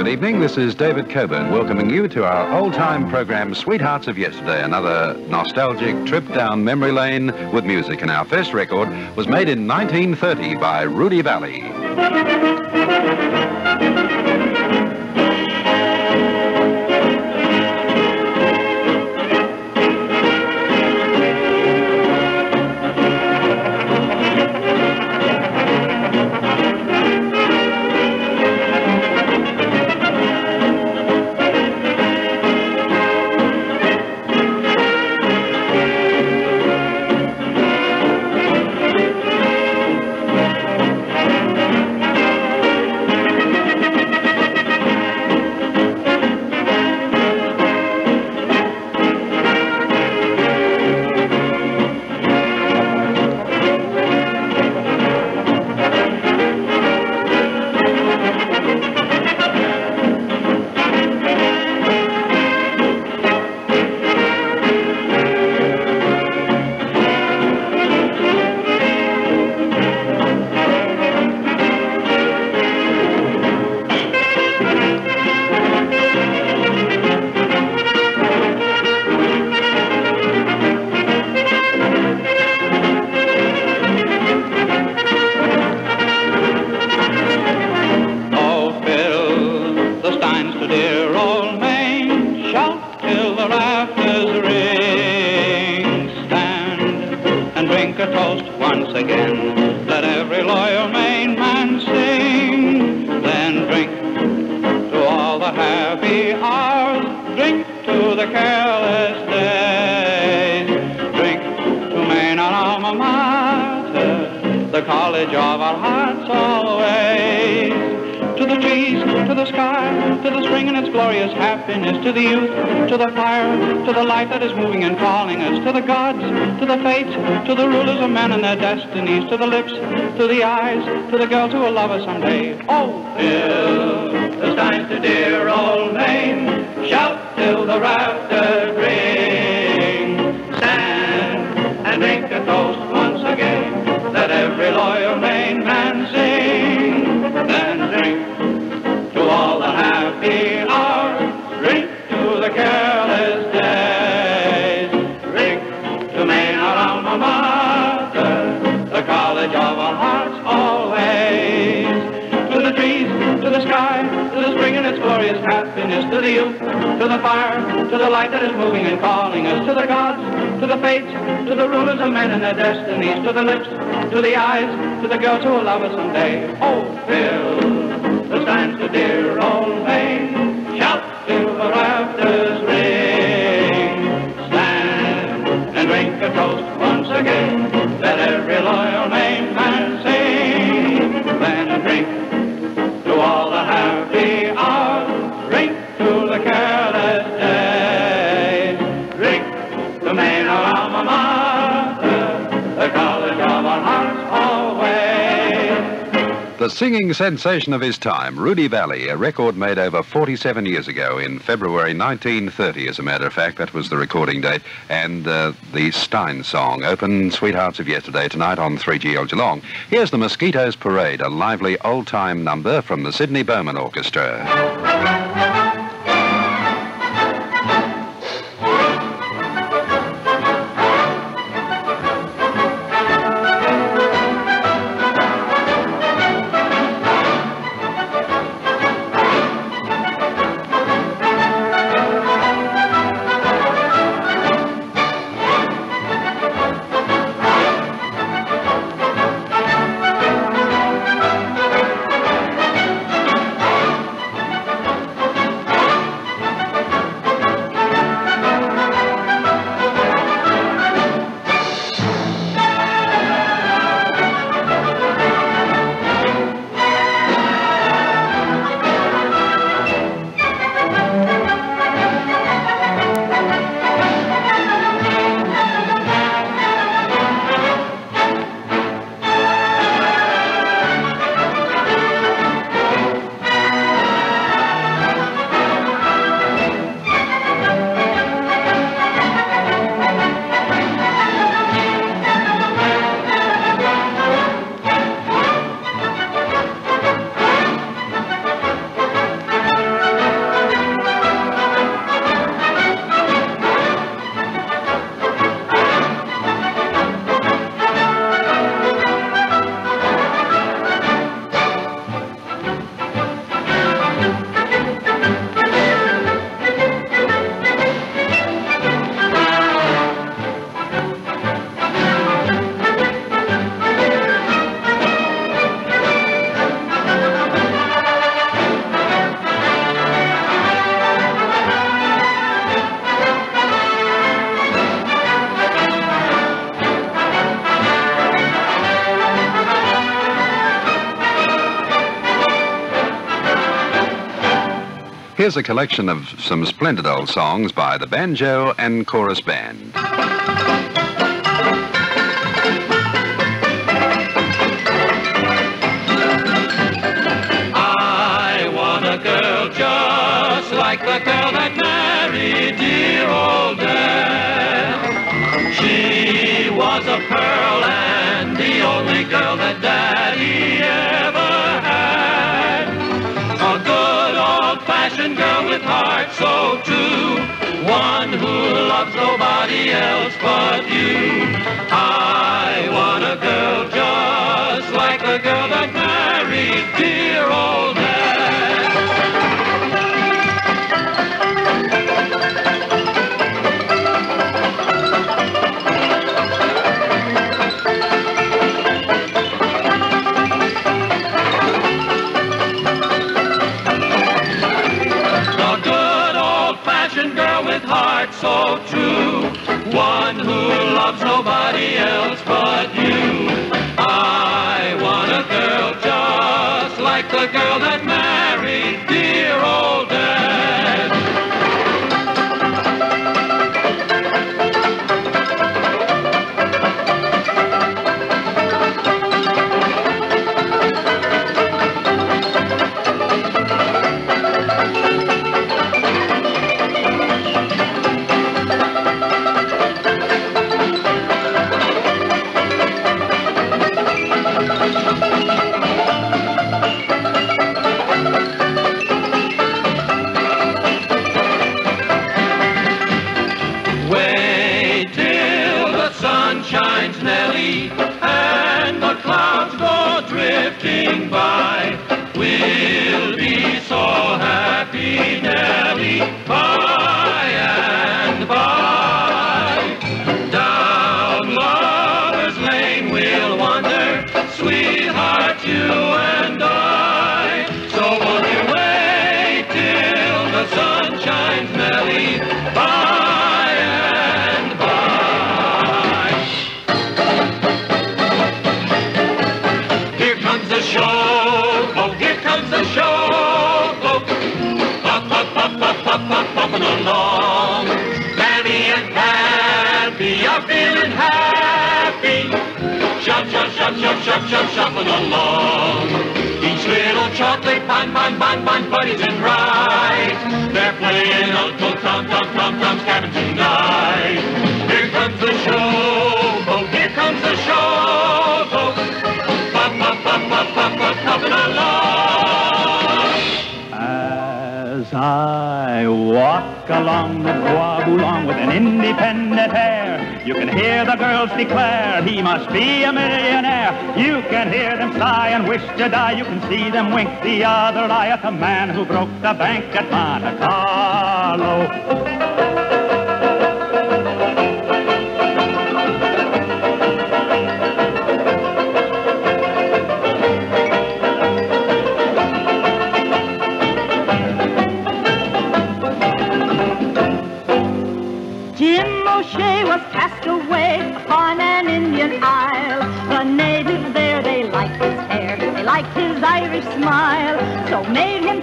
good evening. This is David Coburn welcoming you to our old time program, Sweethearts of Yesterday, another nostalgic trip down memory lane with music. And our first record was made in 1930 by Rudy Vallée. The happy hours, drink to the careless days, drink to Maine our alma mater, the college of our hearts always. To the trees, to the sky, to the spring and its glorious happiness, to the youth, to the fire, to the light that is moving and calling us, to the gods, to the fates, to the rulers of men and their destinies, to the lips, to the eyes, to the girls who will love us someday. Oh, fill the steins to dear old Maine, shout till the rafters ring. Stand and drink a toast once again, let every loyal Maine man sing. Then drink to all the happy happiness, to the youth, to the fire, to the light that is moving and calling us, to the gods, to the fates, to the rulers of men and their destinies, to the lips, to the eyes, to the girls who will love us someday. Oh, fill the stands to dear old Maine, shout till the rafters singing sensation of his time, Rudy Vallée, a record made over 47 years ago in February 1930, as a matter of fact. That was the recording date. And uh, the Stein song, Open Sweethearts of Yesterday, tonight on 3GL Geelong. Here's the Mosquitoes Parade, a lively old time number from the Sydney Bowman Orchestra. Here's a collection of some splendid old songs by the Banjo and Chorus Band. So true. One who loves nobody else but you. I want a girl just like the girl that married dear old nobody else but you. I want a girl just like the girl that married be a millionaire. You can hear them sigh and wish to die. You can see them wink the other eye at the man who broke the bank at Monte Carlo.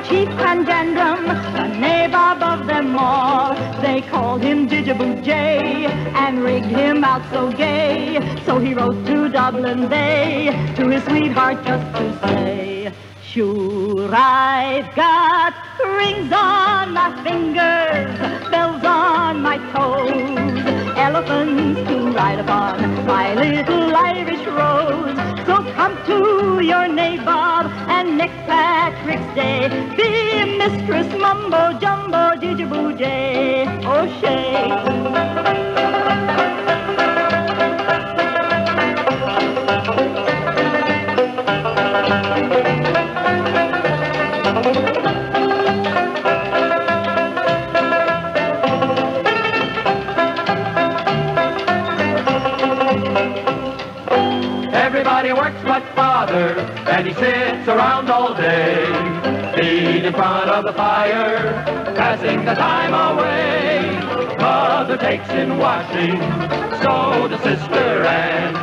Chief congendrum, the nabob of them all. They called him Didgeridoo J and rigged him out so gay. So he wrote to Dublin Bay to his sweetheart just to say. Sure, I've got rings on my fingers, bells on my toes, elephants to ride upon my little Irish rose. So come to your nabob and Nick Patrick's Day. Be Mistress Mumbo Jumbo Didgeridoo J. O'Shea. Oh, and he sits around all day. Feet in front of the fire, passing the time away. Mother takes in washing, so does Sister Ann.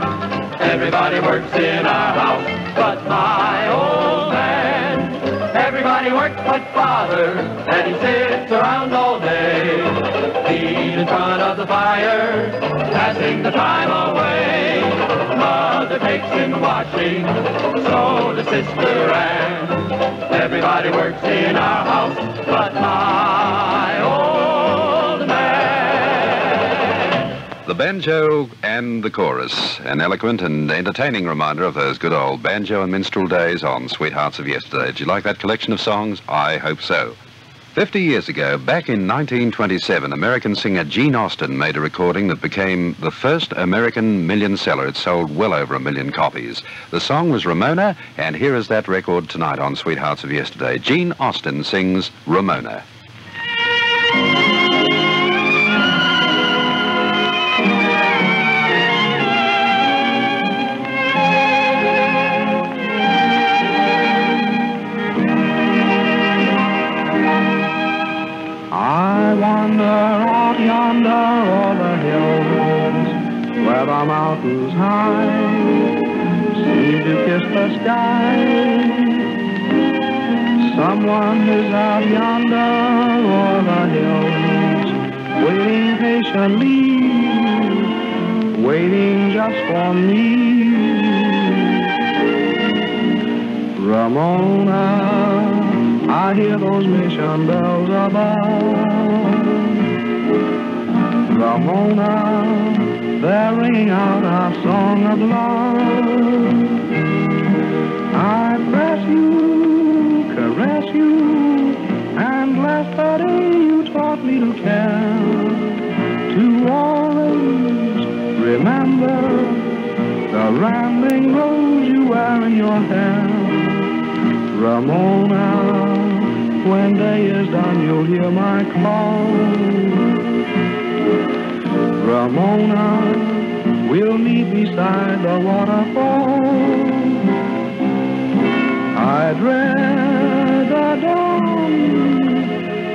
Everybody works in our house, but my old man. Everybody works works but father, and he sits around all day. Feet in front of the fire, passing the time away. Mother takes in washing, so does sister Ann. Everybody works in our house, but my old man. The banjo and the chorus, an eloquent and entertaining reminder of those good old banjo and minstrel days on Sweethearts of Yesterday. Did you like that collection of songs? I hope so. Fifty years ago, back in 1927, American singer Gene Austin made a recording that became the first American million seller. It sold well over a million copies. The song was Ramona, and here is that record tonight on Sweethearts of Yesterday. Gene Austin sings Ramona. I wander out yonder o'er the hills where the mountains high seem to kiss the sky. Someone is out yonder o'er the hills waiting patiently, waiting just for me. Ramona, I hear those mission bells above. Ramona, they're ringing out our song of love. I press you, caress you, and last Friday you taught me to care. To always remember the rambling rose you wear in your hair. Ramona, when day is done, you'll hear my call. Ramona, we'll meet beside the waterfall. I dread the dawn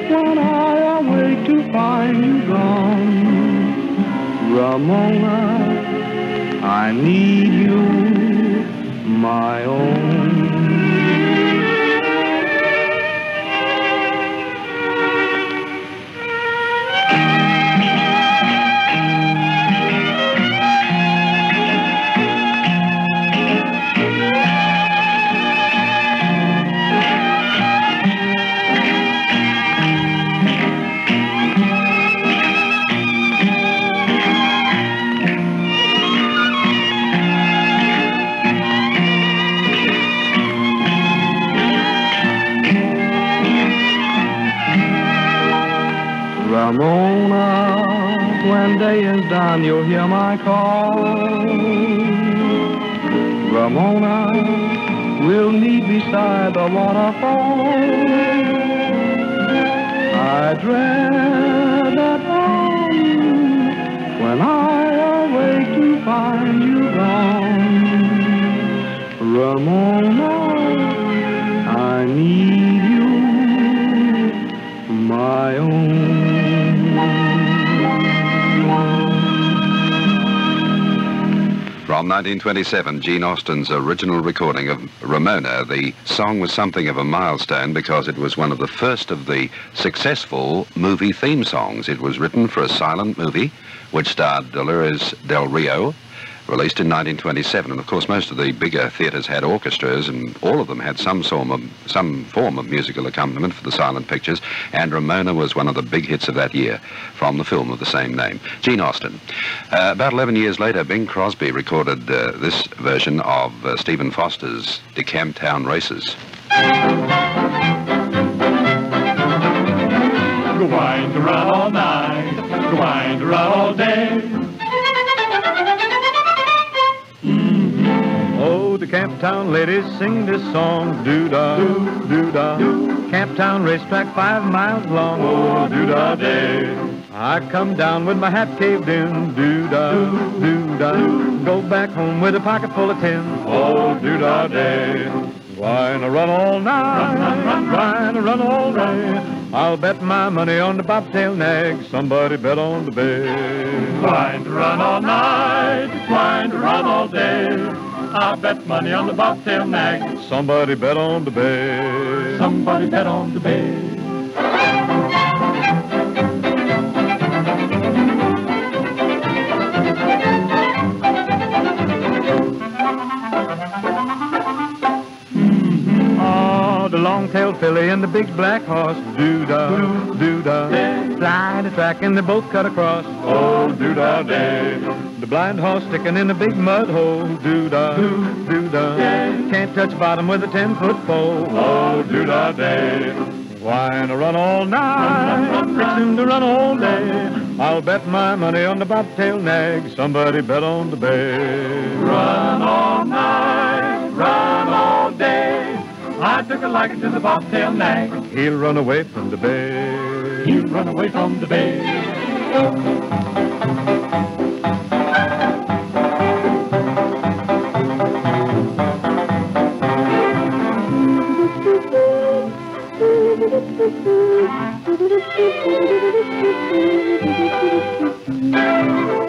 when I awake to find you gone. Ramona, I need you, my own. Day you'll hear my call. Ramona, we'll meet beside the waterfall. I dread 1927, Gene Austin's original recording of Ramona. The song was something of a milestone because it was one of the first of the successful movie theme songs. It was written for a silent movie which starred Dolores Del Rio, released in 1927. And of course, most of the bigger theatres had orchestras, and all of them had some form of some form of musical accompaniment for the silent pictures. And Ramona was one of the big hits of that year from the film of the same name. Gene Austin. Uh, about 11 years later, Bing Crosby recorded uh, this version of uh, Stephen Foster's De Camptown Races. Go wind around all night, go wind around all day. Camptown ladies sing this song, doo-da, doo-da. Camptown racetrack five miles long, oh, doo-da day. I come down with my hat caved in, doo-da, doo-da. Go back home with a pocket full of tin, oh, doo-da day. A run all night, Run, run, run, run. all day. I'll bet my money on the bobtail nag, somebody bet on the bay. Wind run all night, wind run all day. I bet money on the bobtail nag. Somebody bet on the bay. Somebody bet on the bay. Long-tailed filly and the big black horse. Doo-dah, doo-dah. Fly the track and they both cut across. Oh, doo-dah day. The blind horse sticking in a big mud hole. Doo-dah, doo-dah. Can't touch bottom with a ten-foot pole. Oh, doo-dah day. Why to run all night, fixing to run all day. I'll bet my money on the bobtail nag. Somebody bet on the bay. Run all night, run all day. I took a liking to the bobtail nag. He'll run away from the bay. He'll run away from the bay.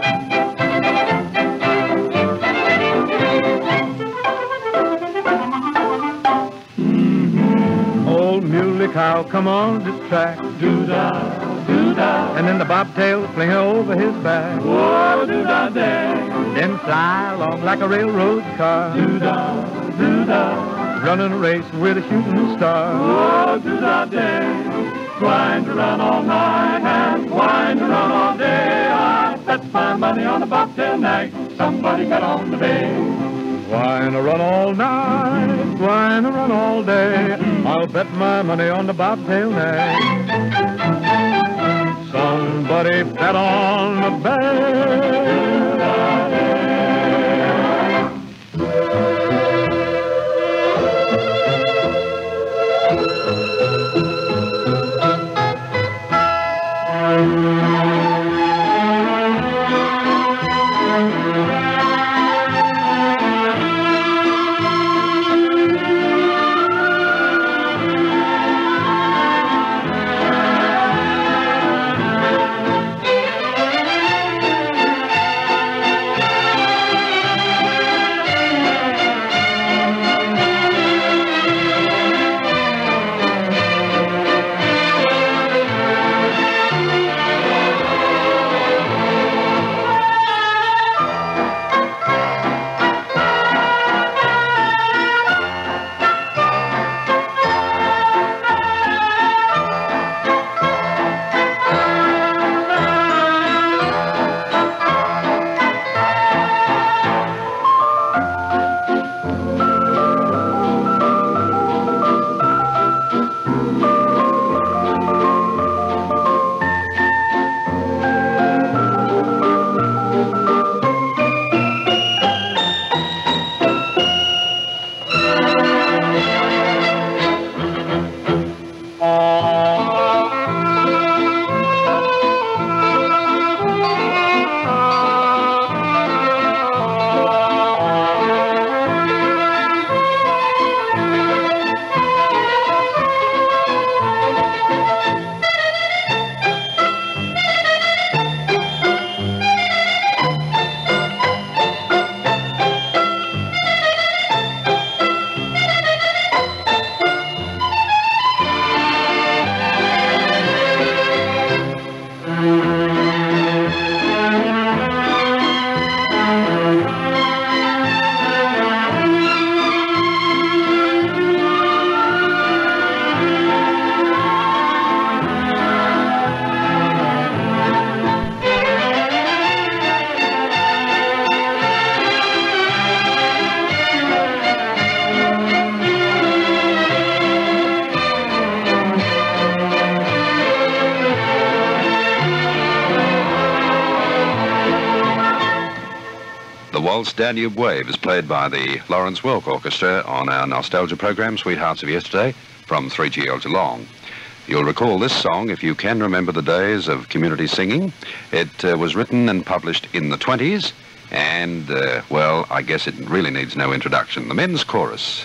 cow, come on this track. Doo-dah, doo-dah. And then the bobtail fling her over his back. Oh, doo-dah day. Then fly along like a railroad car. Doo-dah, doo-dah. Running a race with a shooting star. Oh, doo-dah day. To run all night and to run all day. Ah, I bet my money on the bobtail nag. Somebody got on the bay. Why to run all night, why to run all day? I'll bet my money on the bobtail nag. Somebody bet on the bay. Danube Wave is played by the Lawrence Welk Orchestra on our nostalgia program, Sweethearts of Yesterday, from 3GL Geelong. You'll recall this song if you can remember the days of community singing. It uh, was written and published in the 20s, and, uh, well, I guess it really needs no introduction. The men's chorus.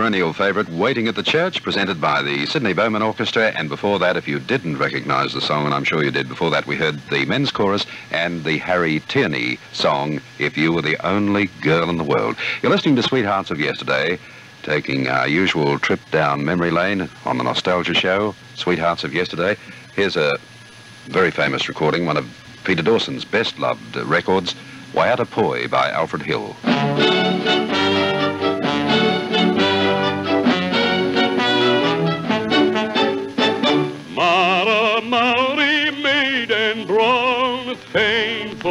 Perennial favourite, Waiting at the Church, presented by the Sydney Bowman Orchestra. And before that, if you didn't recognise the song, and I'm sure you did, before that we heard the men's chorus and the Harry Tierney song, If You Were the Only Girl in the World. You're listening to Sweethearts of Yesterday, taking our usual trip down memory lane on the Nostalgia Show, Sweethearts of Yesterday. Here's a very famous recording, one of Peter Dawson's best loved records, Waiata Poi by Alfred Hill.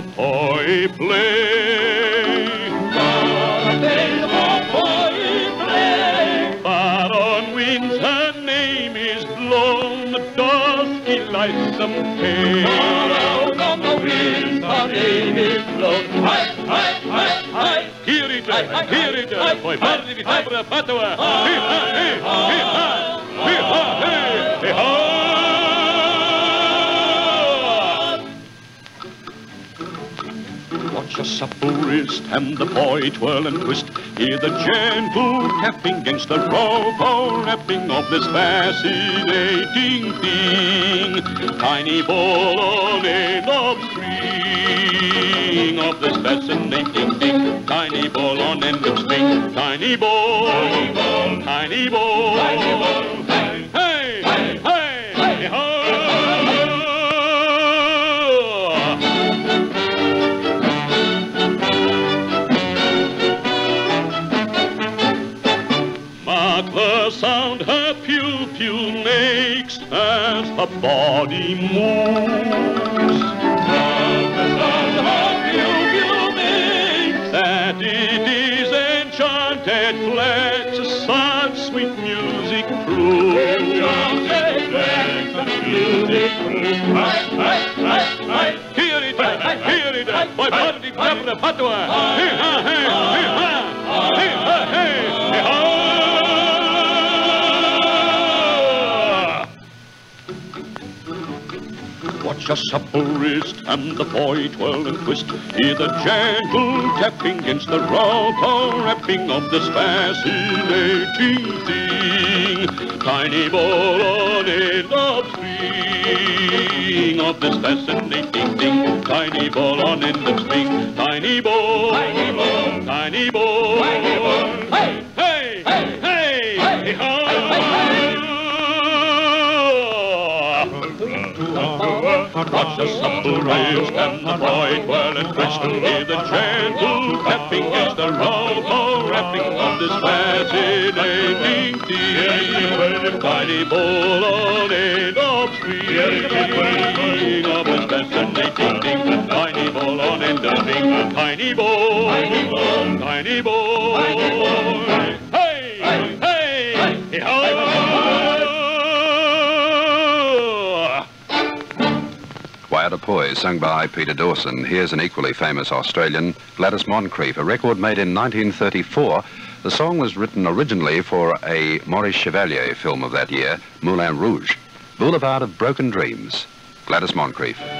Fain for poi play. Far on winds her name is blown, the dusky lightsome pale. on the winds her name is blown. Hi, hi, hi, hi. Here it is, here it is, boy, party vi tabra patua. Hi, ha, hi, hi, ha, hi, ha, hi, hi, wrist and the poi twirl and twist. Hear the gentle tapping against the rope, rapping of this fascinating thing. Tiny ball on a string of this fascinating thing. Tiny ball on end of string. Tiny ball, tiny ball, tiny ball, tiny ball. Her body moves. Pew pew makes that it is enchanted flex, such sweet. Enchanted such music ha, hey, hey, ha. A supple wrist and the poi twirl and twist. Hear the gentle tapping against the rope, or rapping of this fascinating thing. Tiny ball on a knob string of this fascinating thing. Tiny ball on end of string. Tiny ball, tiny ball, tiny ball, tiny ball. Hey, hey, hey, hey, Watch the supple wrist and the poi twirl and twist and hear the gentle tapping against the rope, rapping of this fascinating thing. Tiny ball on a knob string of this fascinating thing. Tiny ball on of string. Tiny ball, tiny ball, tiny ball. Waiata Poi, sung by Peter Dawson. Here's an equally famous Australian, Gladys Moncrieff, a record made in 1934. The song was written originally for a Maurice Chevalier film of that year, Moulin Rouge. Boulevard of Broken Dreams. Gladys Moncrieff.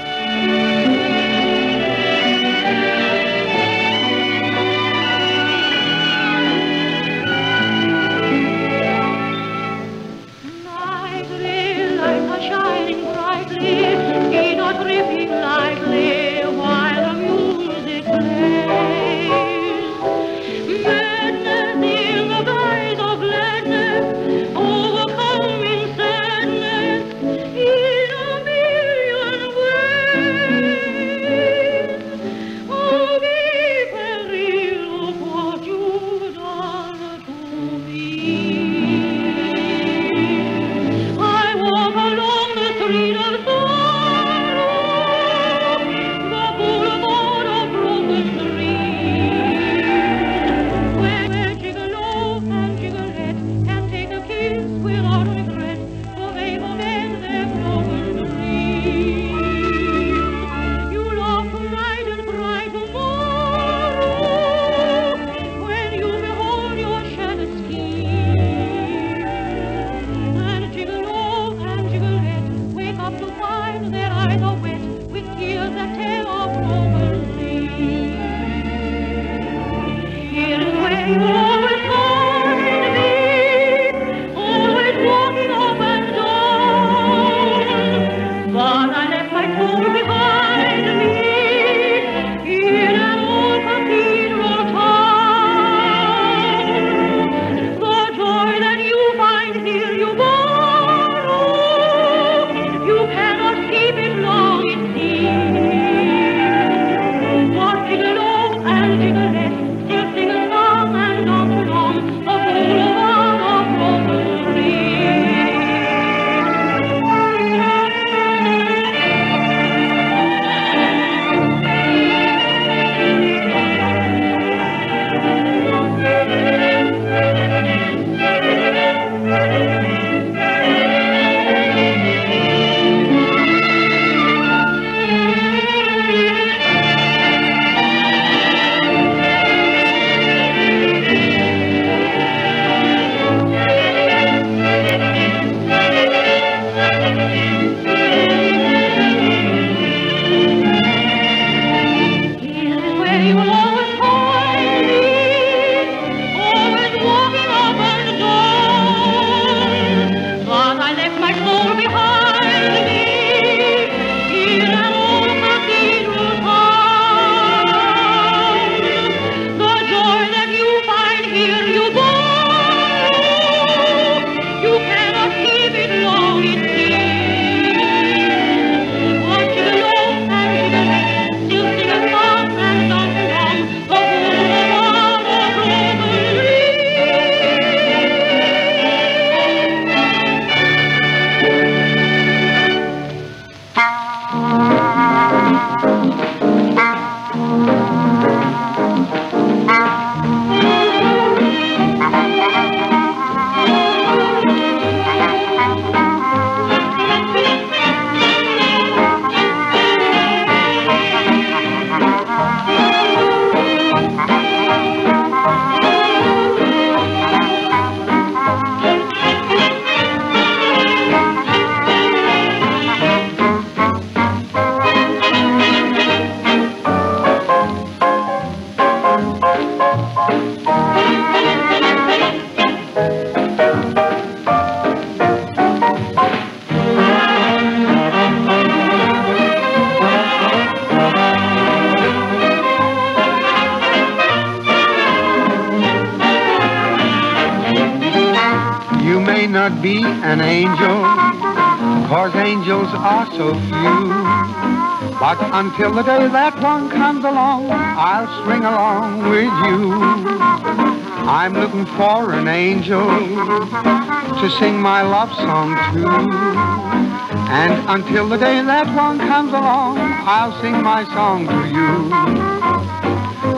You until the day that one comes along, I'll swing along with you. I'm looking for an angel to sing my love song to. And until the day that one comes along, I'll sing my song to you.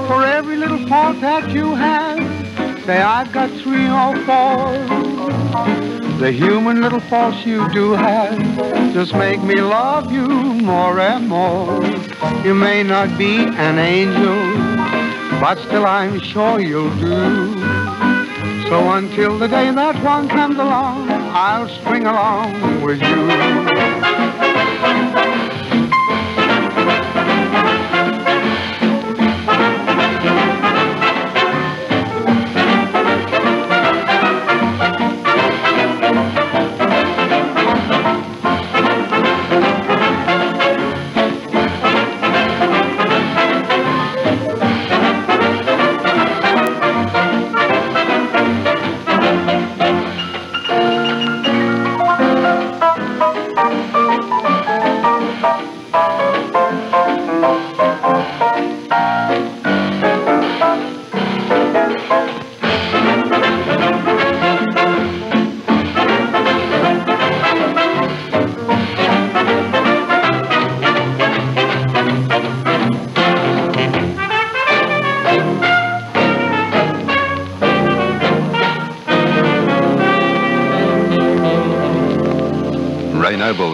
For every little fault that you have, say I've got three or four. The human little faults you do have just make me love you more and more. You may not be an angel, but still I'm sure you'll do. So until the day that one comes along, I'll string along with you.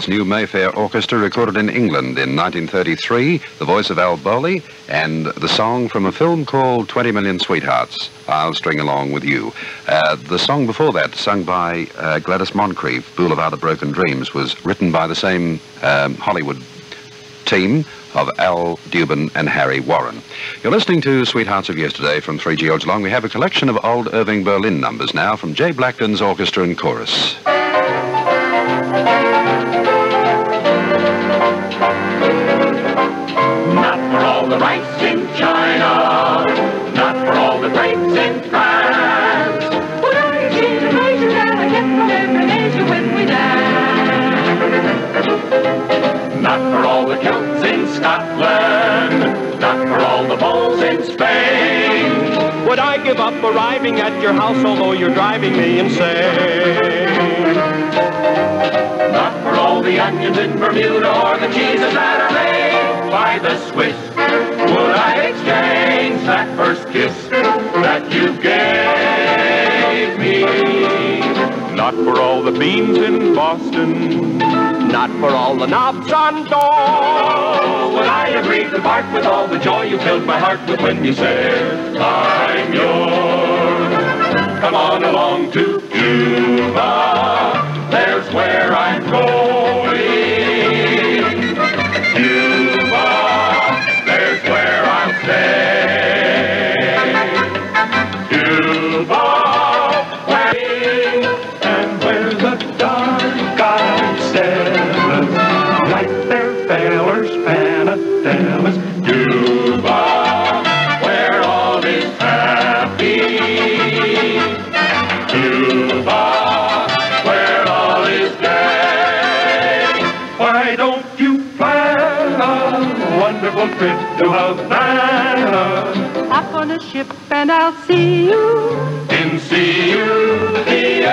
New Mayfair Orchestra recorded in England in 1933, the voice of Al Bowlly, and the song from a film called 20 Million Sweethearts, I'll String Along With You. Uh, the song before that, sung by uh, Gladys Moncrieff, Boulevard of Broken Dreams, was written by the same um, Hollywood team of Al Dubin and Harry Warren. You're listening to Sweethearts of Yesterday from 3GL Geelong. We have a collection of old Irving Berlin numbers now from Jay Blackton's orchestra and chorus. Scotland, not for all the bulls in Spain. Would I give up arriving at your house, although you're driving me insane? Not for all the onions in Bermuda or the cheeses that are made by the Swiss. Would I exchange that first kiss that you gave me? Not for all the beans in Boston, not for all the knobs on doors. Oh, would I agree to part with all the joy you filled my heart with when you said, I'm yours. Come on along to Cuba, there's where I'm going. Cuba, there's where I'll stay. Cuba, trip to Havana Hop on a ship and I'll see you. in C-U-B-A?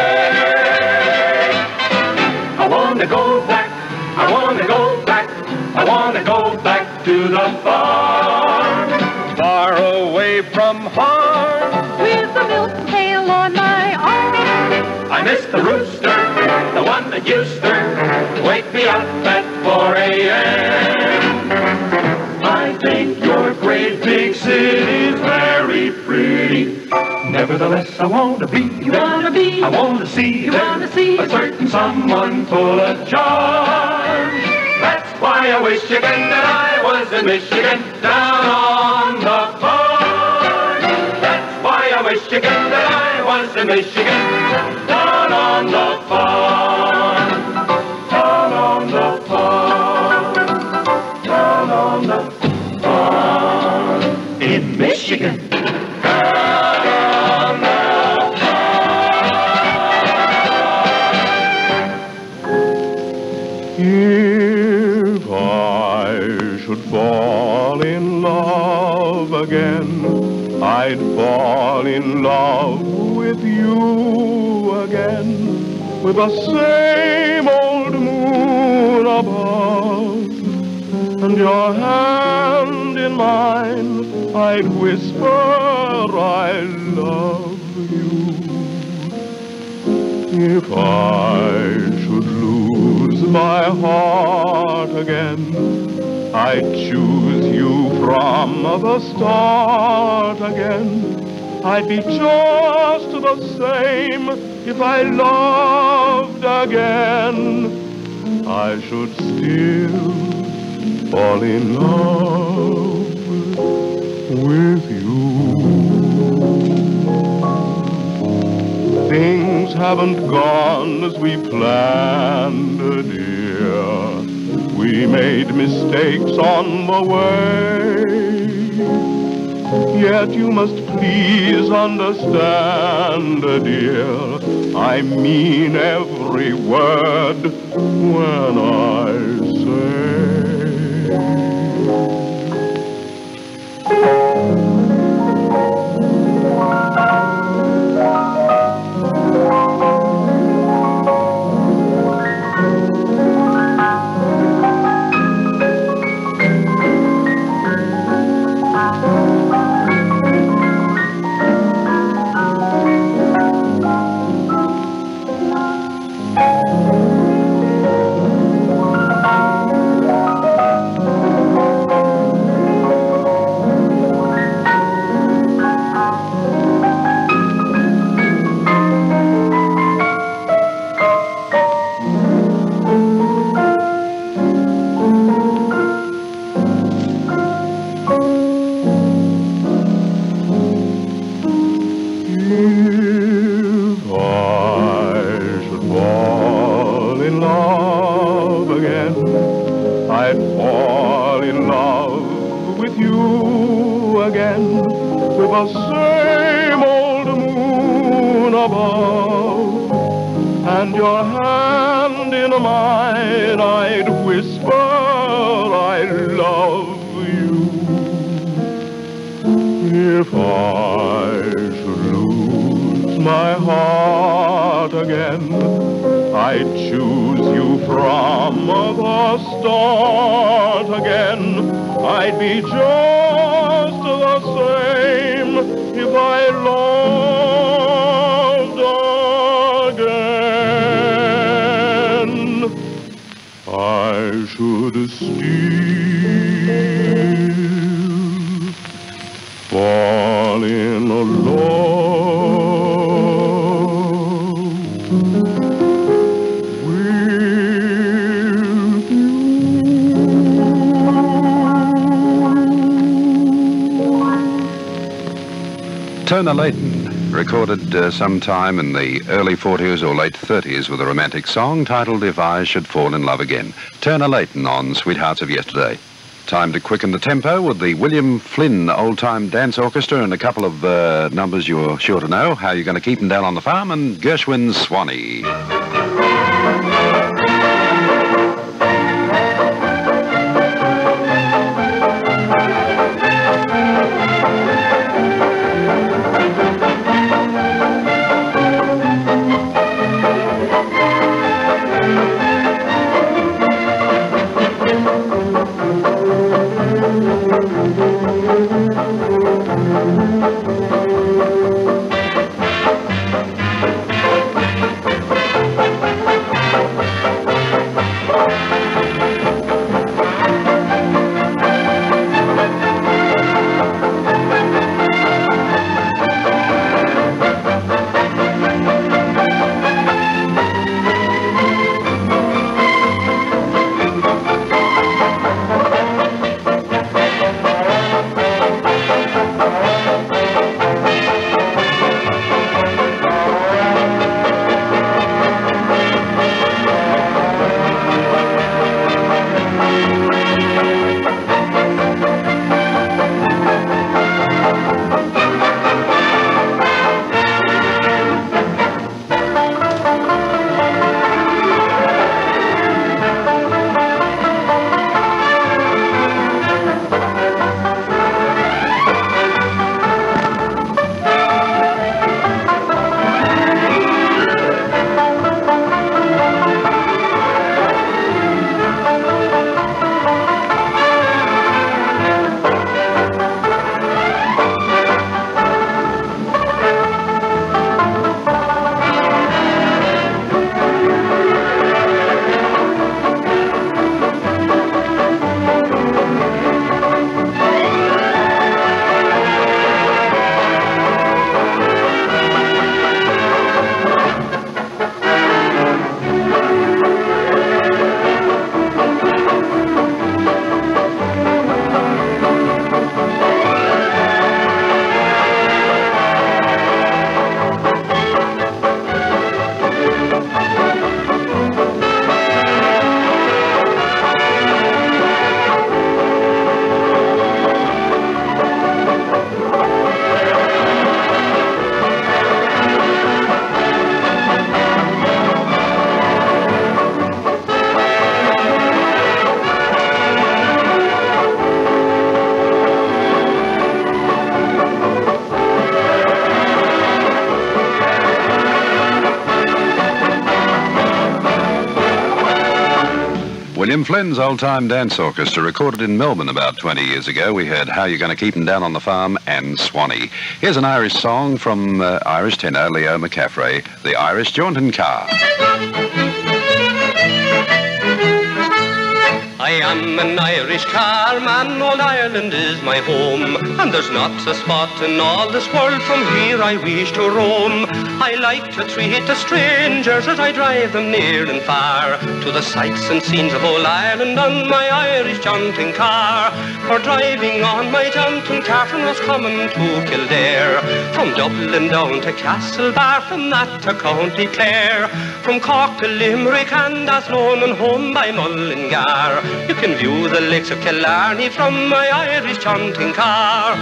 I wanna go back, I wanna go back, I wanna go back to the farm. Far away from harm. With the milk pail on my arm. I miss the rooster, the one that used to wake me up Nevertheless, I want to be You there. wanna be? I want to see You there wanna see? a certain someone full of charm. That's why I wish again that I was in Michigan, down on the farm. That's why I wish again that I was in Michigan, down on the farm. Down on the farm. Down on the farm. In Michigan. I'd fall in love with you again, with the same old moon above, and your hand in mine, I'd whisper I love you. If I should lose my heart again, I'd choose you from the start again. I'd be just the same if I loved again. I should still fall in love with you. Things haven't gone as we planned, dear. We made mistakes on the way. Yet you must please understand, dear. I mean every word when I say. From the start again. I'd be just the same if I loved again. I should still fall in love Turner Layton recorded uh, sometime in the early 40s or late 30s with a romantic song titled If I Should Fall in Love Again. Turner Layton on Sweethearts of Yesterday. Time to quicken the tempo with the William Flynn Old Time Dance Orchestra and a couple of uh, numbers you're sure to know. How you're going to keep them down on the farm and Gershwin's Swanee. Jim Flynn's Old Time Dance Orchestra, recorded in Melbourne about 20 years ago. We heard How You're Gonna Keep 'Em Down on the Farm and Swanee. Here's an Irish song from uh, Irish tenor Leo McCaffrey, the Irish Jaunting Car. I am an Irish carman, old Ireland is my home, and there's not a spot in all this world from here I wish to roam. I like to treat the strangers as I drive them near and far to the sights and scenes of old Ireland on my Irish jaunting car. For driving on my jaunting car from Roscommon to Kildare, from Dublin down to Castlebar, from that to County Clare, from Cork to Limerick and Athlone and home by Mullingar. You can view the lakes of Killarney from my Irish jaunting car.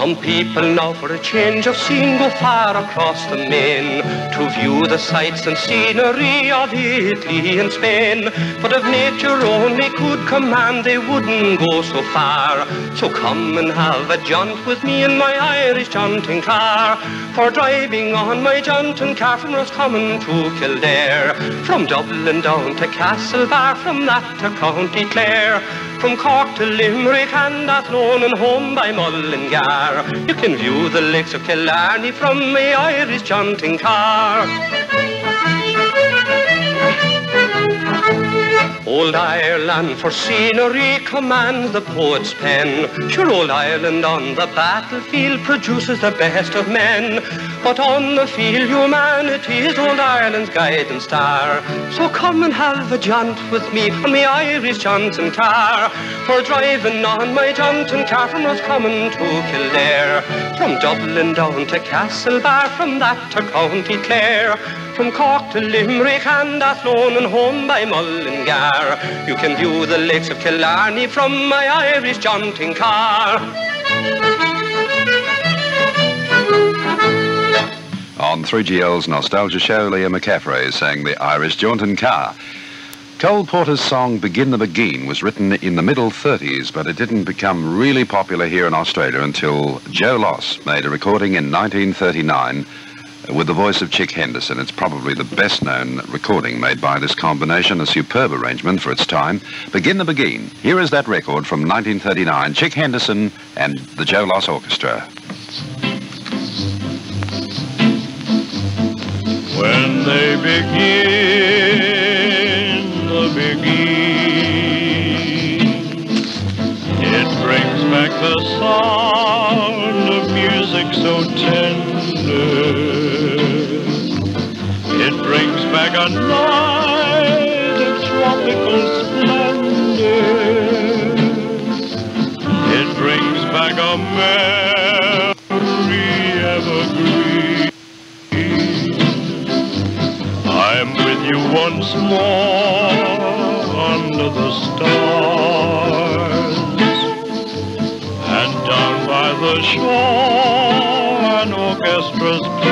Some people now for a change of scene go far across the main to view the sights and scenery of Italy and Spain. But if nature only could command, they wouldn't go so far. So come and have a jaunt with me in my Irish jaunting car. For driving on my jaunting car from Roscommon to Kildare, from Dublin down to Castlebar, from that to County Clare. From Cork to Limerick and Athlone and home by Mullingar. You can view the lakes of Killarney from my Irish jaunting car. Old Ireland for scenery commands the poet's pen. Sure, old Ireland on the battlefield produces the best of men. But on the field, humanity is old Ireland's guiding star. So come and have a jaunt with me on my Irish jaunting car. For driving on my jaunting car from Roscommon to Kildare, from Dublin down to Castlebar, from that to County Clare. From Cork to Limerick and Athlone and home by Mullingar. You can view the lakes of Killarney from my Irish jaunting car. On 3GL's Nostalgia Show, Leo McCaffrey sang the Irish Jaunting Car. Cole Porter's song Begin the Beguine was written in the middle 30s, but it didn't become really popular here in Australia until Joe Loss made a recording in 1939 with the voice of Chick Henderson. It's probably the best known recording made by this combination, a superb arrangement for its time. Begin the Beguine. Here is that record from 1939, Chick Henderson and the Joe Loss Orchestra. When they begin the beguine, it brings back the sound of music so tender. Back a night of tropical splendor. It brings back a memory evergreen. I'm with you once more under the stars and down by the shore an orchestra's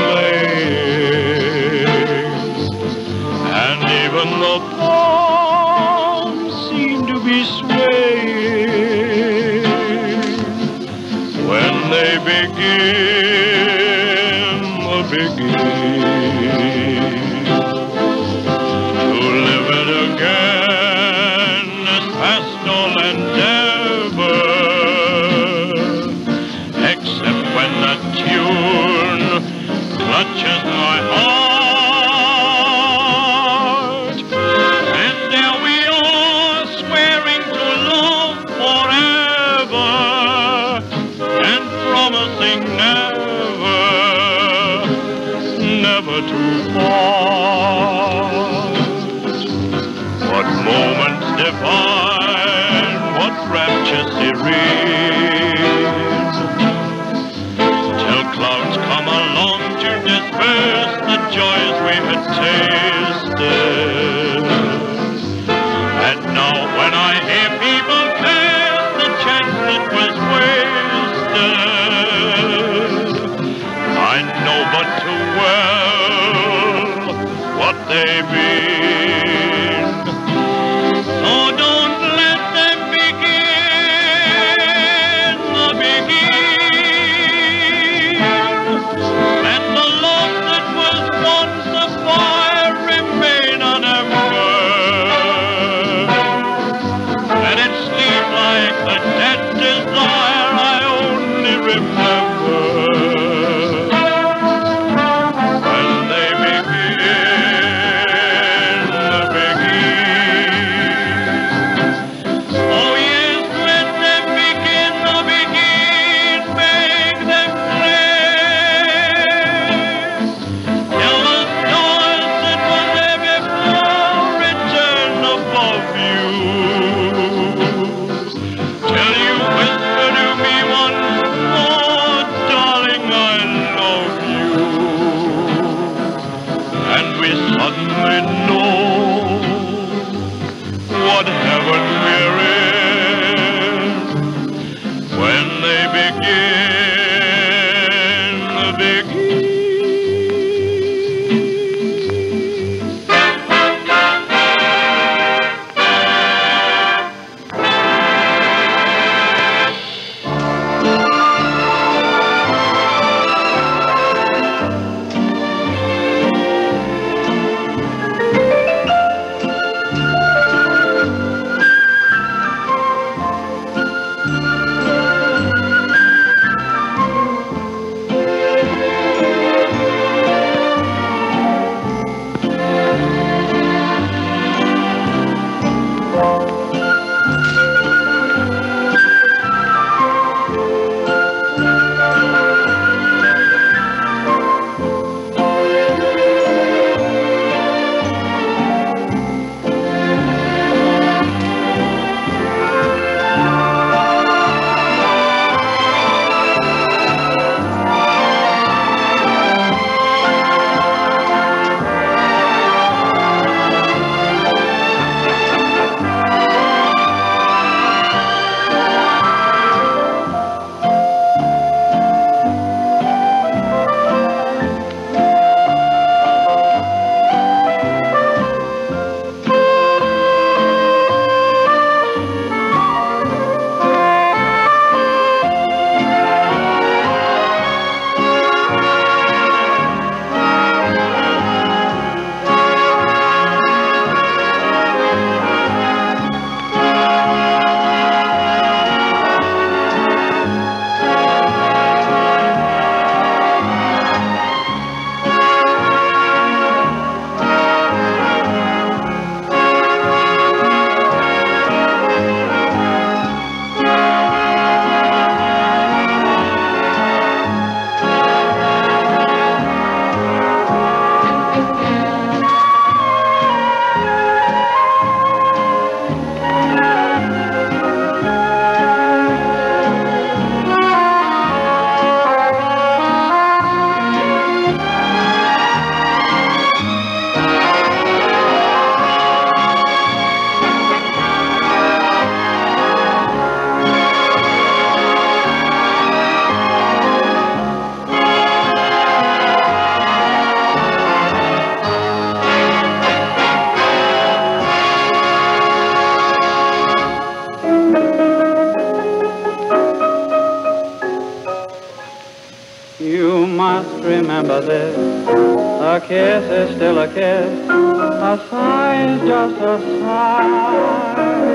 is just a sigh.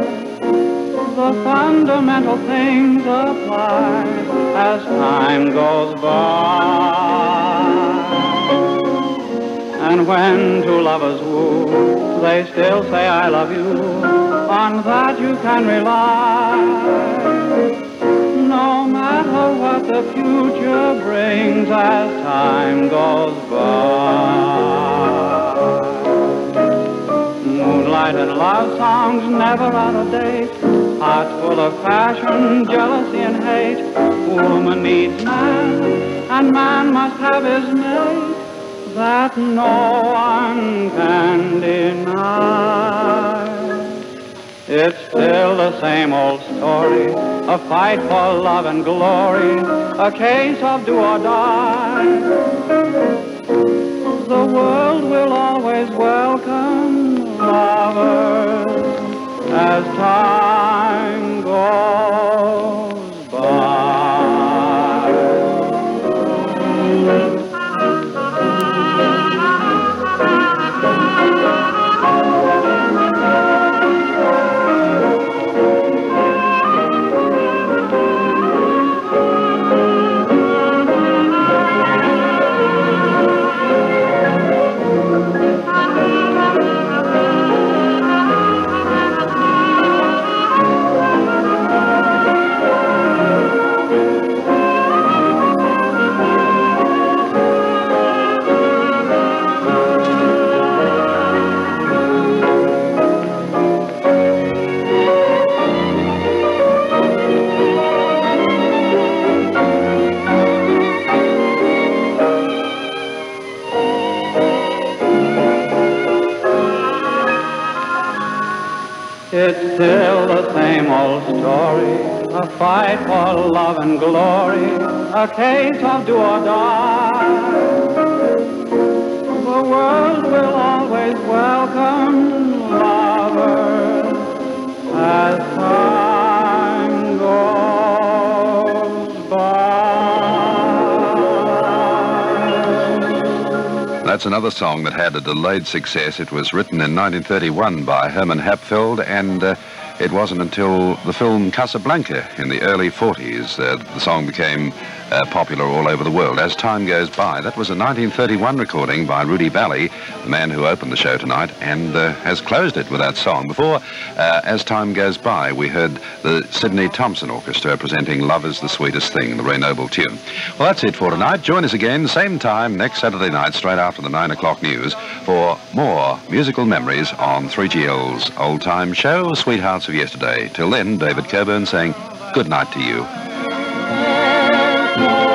The fundamental things apply as time goes by. And when two lovers woo, they still say I love you. On that you can rely. No matter what the future brings as time goes by. Moonlight and love songs never out of date. Hearts full of passion, jealousy and hate. Woman needs man, and man must have his mate. That no one can deny. It's still the same old story, a fight for love and glory, a case of do or die. The world will always welcome as time goes story, a fight for love and glory, a case of do or die. The world will always welcome lovers as time goes by. That's another song that had a delayed success. It was written in 1931 by Herman Hupfeld, and uh, it wasn't until the film Casablanca in the early 40s that the song became uh, popular all over the world as time goes by. That was a 1931 recording by Rudy Vallée, the man who opened the show tonight, and uh, has closed it with that song. Before, uh, as time goes by, we heard the Sydney Thompson Orchestra presenting Love is the Sweetest Thing, the Ray Noble tune. Well, that's it for tonight. Join us again, same time, next Saturday night, straight after the 9 o'clock news, for more musical memories on 3GL's Old Time Show, Sweethearts of Yesterday. Till then, David Coburn saying good night to you. Thank you.